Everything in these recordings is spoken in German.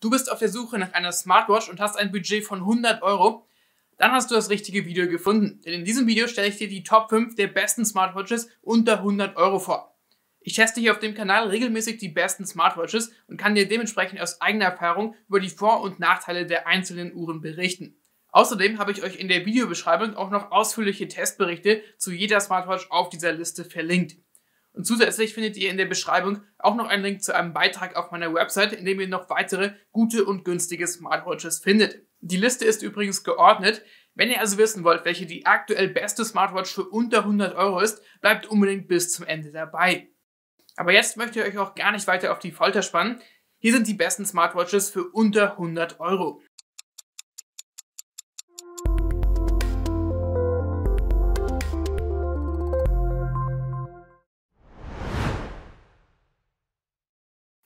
Du bist auf der Suche nach einer Smartwatch und hast ein Budget von 100 Euro? Dann hast du das richtige Video gefunden, denn in diesem Video stelle ich dir die Top 5 der besten Smartwatches unter 100 Euro vor. Ich teste hier auf dem Kanal regelmäßig die besten Smartwatches und kann dir dementsprechend aus eigener Erfahrung über die Vor- und Nachteile der einzelnen Uhren berichten. Außerdem habe ich euch in der Videobeschreibung auch noch ausführliche Testberichte zu jeder Smartwatch auf dieser Liste verlinkt. Und zusätzlich findet ihr in der Beschreibung auch noch einen Link zu einem Beitrag auf meiner Website, in dem ihr noch weitere gute und günstige Smartwatches findet. Die Liste ist übrigens geordnet. Wenn ihr also wissen wollt, welche die aktuell beste Smartwatch für unter 100 Euro ist, bleibt unbedingt bis zum Ende dabei. Aber jetzt möchte ich euch auch gar nicht weiter auf die Folter spannen. Hier sind die besten Smartwatches für unter 100 Euro.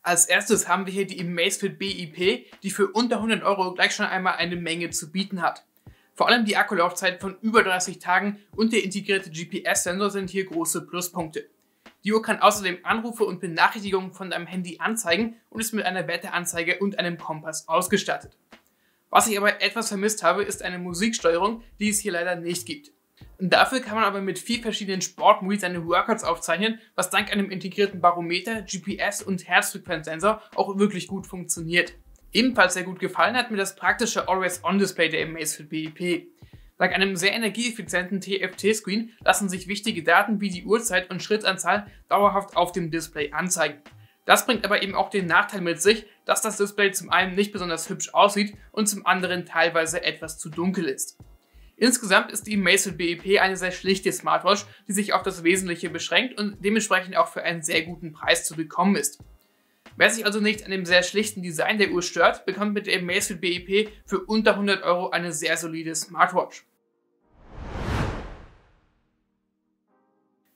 Als erstes haben wir hier die Amazfit BIP, die für unter 100 Euro gleich schon einmal eine Menge zu bieten hat. Vor allem die Akkulaufzeit von über 30 Tagen und der integrierte GPS-Sensor sind hier große Pluspunkte. Die Uhr kann außerdem Anrufe und Benachrichtigungen von deinem Handy anzeigen und ist mit einer Wetteranzeige und einem Kompass ausgestattet. Was ich aber etwas vermisst habe, ist eine Musiksteuerung, die es hier leider nicht gibt. Dafür kann man aber mit vier verschiedenen Sportmodi seine Workouts aufzeichnen, was dank einem integrierten Barometer, GPS und Herzfrequenzsensor auch wirklich gut funktioniert. Ebenfalls sehr gut gefallen hat mir das praktische Always-On-Display der Amazfit BIP. Dank einem sehr energieeffizienten TFT-Screen lassen sich wichtige Daten wie die Uhrzeit und Schrittanzahl dauerhaft auf dem Display anzeigen. Das bringt aber eben auch den Nachteil mit sich, dass das Display zum einen nicht besonders hübsch aussieht und zum anderen teilweise etwas zu dunkel ist. Insgesamt ist die Amazfit BIP eine sehr schlichte Smartwatch, die sich auf das Wesentliche beschränkt und dementsprechend auch für einen sehr guten Preis zu bekommen ist. Wer sich also nicht an dem sehr schlichten Design der Uhr stört, bekommt mit der Amazfit BIP für unter 100 Euro eine sehr solide Smartwatch.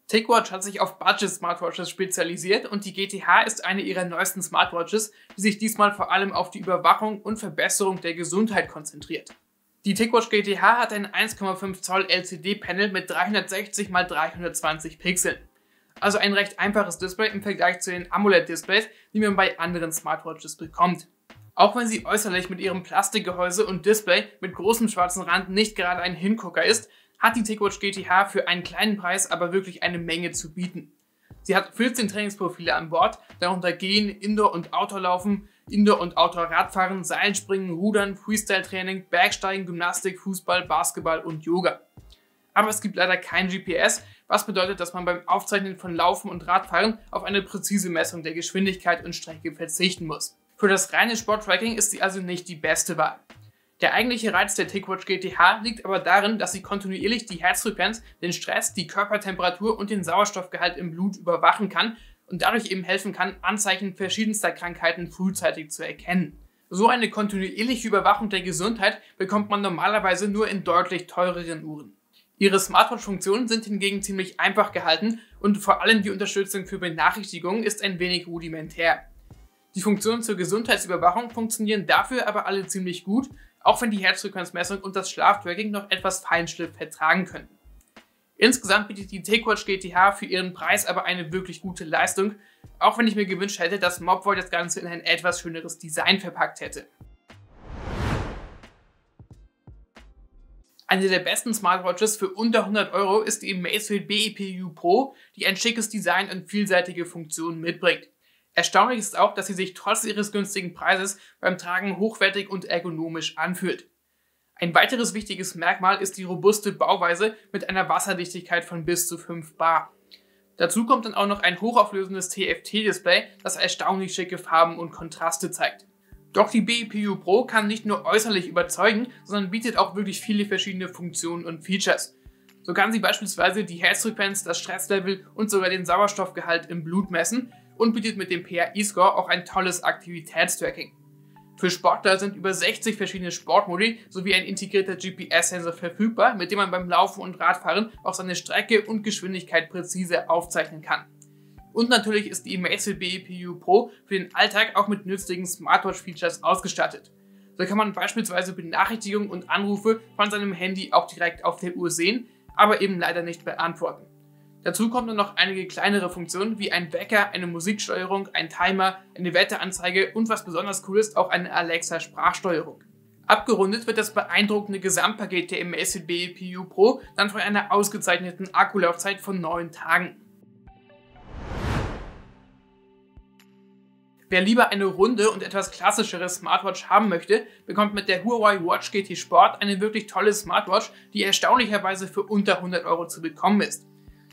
TickWatch hat sich auf Budget-Smartwatches spezialisiert und die GTH ist eine ihrer neuesten Smartwatches, die sich diesmal vor allem auf die Überwachung und Verbesserung der Gesundheit konzentriert. Die TicWatch GTH hat ein 1,5 Zoll LCD-Panel mit 360 x 320 Pixeln. Also ein recht einfaches Display im Vergleich zu den AMOLED-Displays, die man bei anderen Smartwatches bekommt. Auch wenn sie äußerlich mit ihrem Plastikgehäuse und Display mit großem schwarzen Rand nicht gerade ein Hingucker ist, hat die TicWatch GTH für einen kleinen Preis aber wirklich eine Menge zu bieten. Sie hat 14 Trainingsprofile an Bord, darunter Gehen, Indoor- und Outdoor-Laufen, Indoor- und Outdoor-Radfahren, Seilspringen, Rudern, Freestyle-Training, Bergsteigen, Gymnastik, Fußball, Basketball und Yoga. Aber es gibt leider kein GPS, was bedeutet, dass man beim Aufzeichnen von Laufen und Radfahren auf eine präzise Messung der Geschwindigkeit und Strecke verzichten muss. Für das reine Sporttracking ist sie also nicht die beste Wahl. Der eigentliche Reiz der TicWatch GTH liegt aber darin, dass sie kontinuierlich die Herzfrequenz, den Stress, die Körpertemperatur und den Sauerstoffgehalt im Blut überwachen kann und dadurch eben helfen kann, Anzeichen verschiedenster Krankheiten frühzeitig zu erkennen. So eine kontinuierliche Überwachung der Gesundheit bekommt man normalerweise nur in deutlich teureren Uhren. Ihre Smartwatch-Funktionen sind hingegen ziemlich einfach gehalten und vor allem die Unterstützung für Benachrichtigungen ist ein wenig rudimentär. Die Funktionen zur Gesundheitsüberwachung funktionieren dafür aber alle ziemlich gut, auch wenn die Herzfrequenzmessung und das Schlaftracking noch etwas Feinschliff vertragen können. Insgesamt bietet die TakeWatch GTH für ihren Preis aber eine wirklich gute Leistung, auch wenn ich mir gewünscht hätte, dass Mobvoi das Ganze in ein etwas schöneres Design verpackt hätte. Eine der besten Smartwatches für unter 100 Euro ist die Amazfit BEPU Pro, die ein schickes Design und vielseitige Funktionen mitbringt. Erstaunlich ist auch, dass sie sich trotz ihres günstigen Preises beim Tragen hochwertig und ergonomisch anfühlt. Ein weiteres wichtiges Merkmal ist die robuste Bauweise mit einer Wasserdichtigkeit von bis zu 5 bar. Dazu kommt dann auch noch ein hochauflösendes TFT-Display, das erstaunlich schicke Farben und Kontraste zeigt. Doch die BEPU Pro kann nicht nur äußerlich überzeugen, sondern bietet auch wirklich viele verschiedene Funktionen und Features. So kann sie beispielsweise die Herzfrequenz, das Stresslevel und sogar den Sauerstoffgehalt im Blut messen und bietet mit dem PAI-Score auch ein tolles Aktivitätstracking. Für Sportler sind über 60 verschiedene Sportmodi sowie ein integrierter GPS-Sensor verfügbar, mit dem man beim Laufen und Radfahren auch seine Strecke und Geschwindigkeit präzise aufzeichnen kann. Und natürlich ist die Amazfit BEPU Pro für den Alltag auch mit nützlichen Smartwatch-Features ausgestattet. So kann man beispielsweise Benachrichtigungen und Anrufe von seinem Handy auch direkt auf der Uhr sehen, aber eben leider nicht beantworten. Dazu kommen dann noch einige kleinere Funktionen wie ein Wecker, eine Musiksteuerung, ein Timer, eine Wetteranzeige und was besonders cool ist, auch eine Alexa Sprachsteuerung. Abgerundet wird das beeindruckende Gesamtpaket der Amazfit BEPU Pro dann von einer ausgezeichneten Akkulaufzeit von 9 Tagen. Wer lieber eine runde und etwas klassischere Smartwatch haben möchte, bekommt mit der Huawei Watch GT Sport eine wirklich tolle Smartwatch, die erstaunlicherweise für unter 100 Euro zu bekommen ist.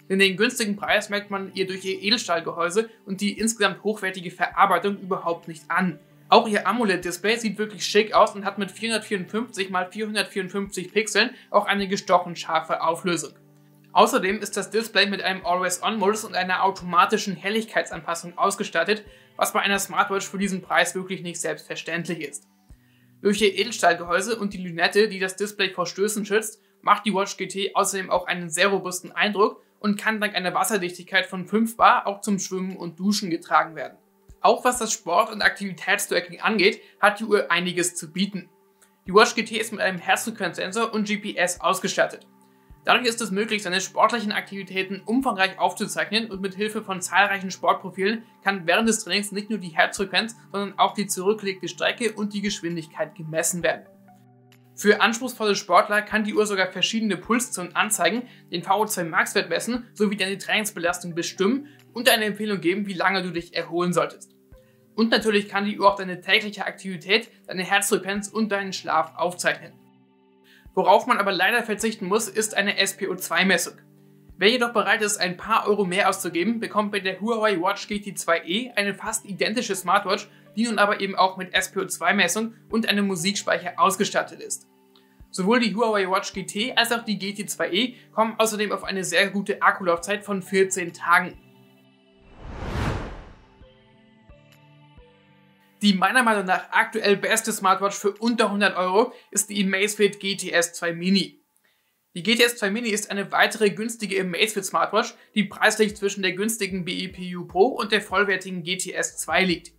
Denn den günstigen Preis merkt man ihr durch ihr Edelstahlgehäuse und die insgesamt hochwertige Verarbeitung überhaupt nicht an. Auch ihr AMOLED-Display sieht wirklich schick aus und hat mit 454 x 454 Pixeln auch eine gestochen scharfe Auflösung. Außerdem ist das Display mit einem Always-On-Modus und einer automatischen Helligkeitsanpassung ausgestattet, was bei einer Smartwatch für diesen Preis wirklich nicht selbstverständlich ist. Durch ihr Edelstahlgehäuse und die Lünette, die das Display vor Stößen schützt, macht die Watch GT außerdem auch einen sehr robusten Eindruck und kann dank einer Wasserdichtigkeit von 5 Bar auch zum Schwimmen und Duschen getragen werden. Auch was das Sport- und Aktivitätstracking angeht, hat die Uhr einiges zu bieten. Die Watch GT ist mit einem Herzfrequenzsensor und GPS ausgestattet. Dadurch ist es möglich, seine sportlichen Aktivitäten umfangreich aufzuzeichnen und mit Hilfe von zahlreichen Sportprofilen kann während des Trainings nicht nur die Herzfrequenz, sondern auch die zurückgelegte Strecke und die Geschwindigkeit gemessen werden. Für anspruchsvolle Sportler kann die Uhr sogar verschiedene Pulszonen anzeigen, den VO2 Max Wert messen sowie deine Trainingsbelastung bestimmen und eine Empfehlung geben, wie lange du dich erholen solltest. Und natürlich kann die Uhr auch deine tägliche Aktivität, deine Herzfrequenz und deinen Schlaf aufzeichnen. Worauf man aber leider verzichten muss, ist eine SPO2-Messung. Wer jedoch bereit ist, ein paar Euro mehr auszugeben, bekommt bei der Huawei Watch GT 2e eine fast identische Smartwatch, die nun aber eben auch mit SPO2-Messung und einem Musikspeicher ausgestattet ist. Sowohl die Huawei Watch GT als auch die GT 2e kommen außerdem auf eine sehr gute Akkulaufzeit von 14 Tagen. Die meiner Meinung nach aktuell beste Smartwatch für unter 100 Euro ist die Amazfit GTS 2 Mini. Die GTS 2 Mini ist eine weitere günstige Amazfit Smartwatch, die preislich zwischen der günstigen BEPU Pro und der vollwertigen GTS 2 liegt.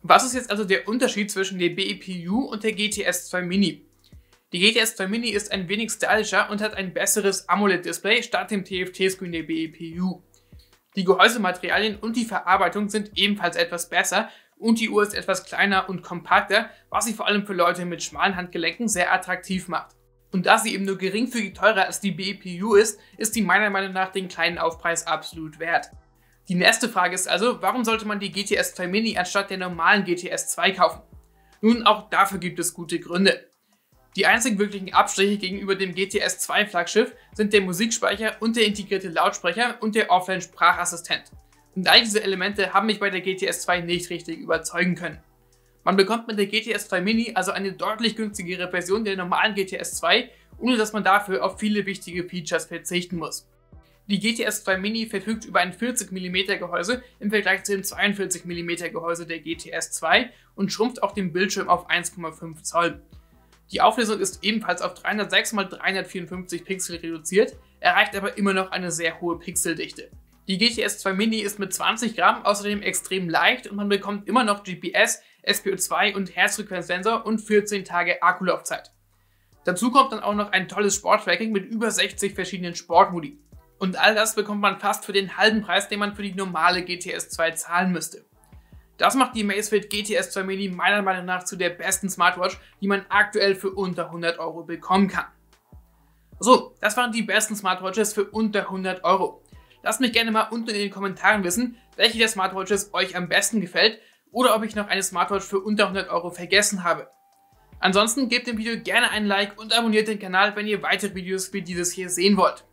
Was ist jetzt also der Unterschied zwischen der BEPU und der GTS 2 Mini? Die GTS 2 Mini ist ein wenig stylischer und hat ein besseres AMOLED-Display statt dem TFT-Screen der BEPU. Die Gehäusematerialien und die Verarbeitung sind ebenfalls etwas besser und die Uhr ist etwas kleiner und kompakter, was sie vor allem für Leute mit schmalen Handgelenken sehr attraktiv macht. Und da sie eben nur geringfügig teurer als die BPU ist, ist die meiner Meinung nach den kleinen Aufpreis absolut wert. Die nächste Frage ist also, warum sollte man die GTS 2 Mini anstatt der normalen GTS 2 kaufen? Nun, auch dafür gibt es gute Gründe. Die einzigen wirklichen Abstriche gegenüber dem GTS 2 Flaggschiff sind der Musikspeicher und der integrierte Lautsprecher und der Offline-Sprachassistent. Und all diese Elemente haben mich bei der GTS 2 nicht richtig überzeugen können. Man bekommt mit der GTS 2 Mini also eine deutlich günstigere Version der normalen GTS 2, ohne dass man dafür auf viele wichtige Features verzichten muss. Die GTS 2 Mini verfügt über ein 40 mm Gehäuse im Vergleich zu dem 42 mm Gehäuse der GTS 2 und schrumpft auch den Bildschirm auf 1,5 Zoll. Die Auflösung ist ebenfalls auf 306 x 354 Pixel reduziert, erreicht aber immer noch eine sehr hohe Pixeldichte. Die GTS 2 Mini ist mit 20 Gramm außerdem extrem leicht und man bekommt immer noch GPS, SPO2 und Herzfrequenzsensor und 14 Tage Akkulaufzeit. Dazu kommt dann auch noch ein tolles Sporttracking mit über 60 verschiedenen Sportmodi. Und all das bekommt man fast für den halben Preis, den man für die normale GTS 2 zahlen müsste. Das macht die Amazfit GTS 2 Mini meiner Meinung nach zu der besten Smartwatch, die man aktuell für unter 100 Euro bekommen kann. So, das waren die besten Smartwatches für unter 100 Euro. Lasst mich gerne mal unten in den Kommentaren wissen, welche der Smartwatches euch am besten gefällt oder ob ich noch eine Smartwatch für unter 100 Euro vergessen habe. Ansonsten gebt dem Video gerne ein Like und abonniert den Kanal, wenn ihr weitere Videos wie dieses hier sehen wollt.